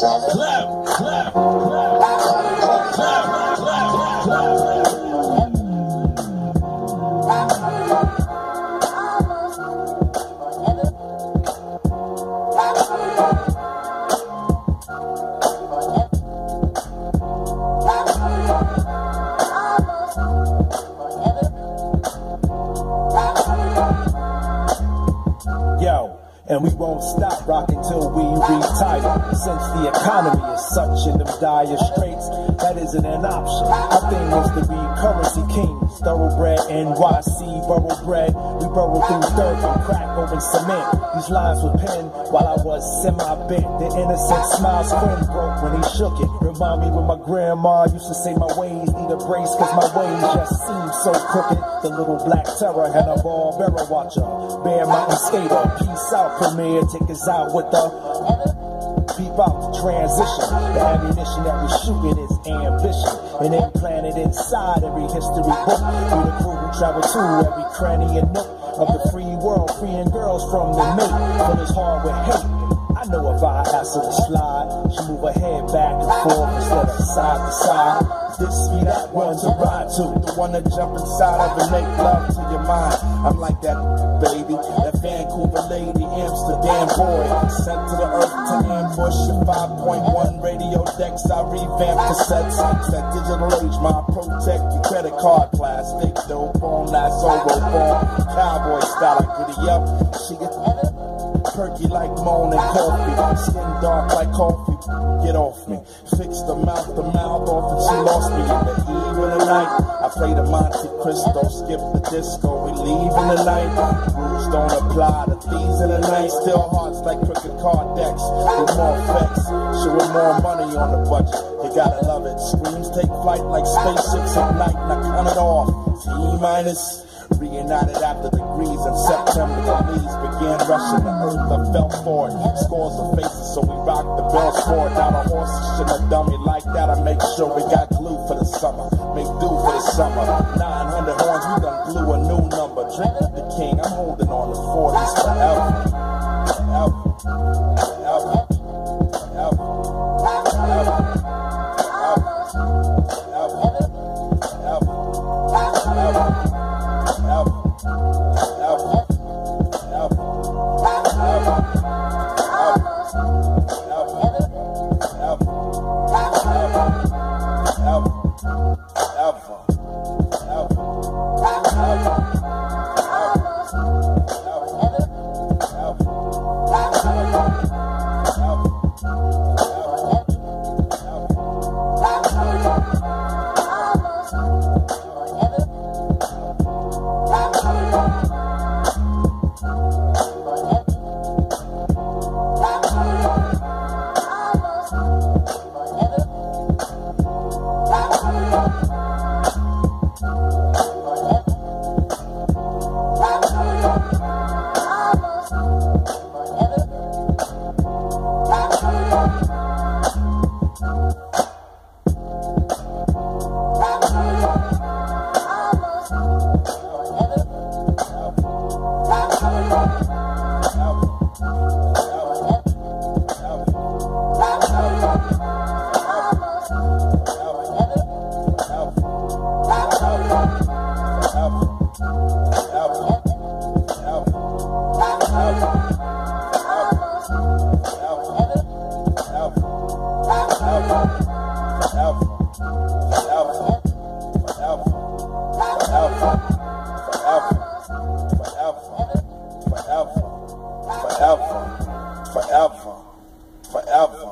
clap, clap, and we won't stop rocking till we retire. Since the economy is such in them dire straits, that isn't an option. Our thing is to be currency kings, thoroughbred NYC, borough bred. We burrow through dirt and crack open cement. These lines were penned while I was semi-bent. The innocent smile screen broke when he shook it. Remind me when my grandma used to say my ways need a brace, cause my ways just seem so crooked. The little black terror had a ball barrel watcher, Bear Mountain skater, peace out, premiere, take us out with the peep out transition. The ammunition that we shooting is ambition, and implanted inside every history book. We the crew who travel to every cranny and nook of the free world, freeing girls from the mate. But it's hard with hate. I know if I ask her to slide, she move her head back and forth instead of side to side. This be that one to ride to, the one that jump inside of and make love to your mind. I'm like that baby, that Vancouver lady, Amsterdam boy, sent to the earth to ambush your 5.1 radio decks. I revamp cassettes. That digital age, my protect your credit card plastic, dope on that solo ball, cowboy style, I giddy up. She gets perky like moan and coffee, skin dark like coffee. Get off me, fix the mouth, the mouth off, and she lost me in the eve of the night. I play the Monte Cristo, skip the disco, we leave in the night. Rules don't apply, the thieves in the night, still hearts like crooked card decks with more effects, showing more money on the budget. You gotta love it. Screams take flight like spaceships at night, and I count it off. T minus. Reunited after the degrees in September, the leaves began rushing the earth. I fell for it. Scores of faces, so we rocked the bells for it. The horses shouldn't have done me like that. I make sure we got glue for the summer. Make do for the summer. 900 horns, we done blew a new number. Drink the king, I'm holding on to 40s forever. Forever. Forever. Forever. Forever. Forever. Thank you. Alpha. Alpha. Alpha. album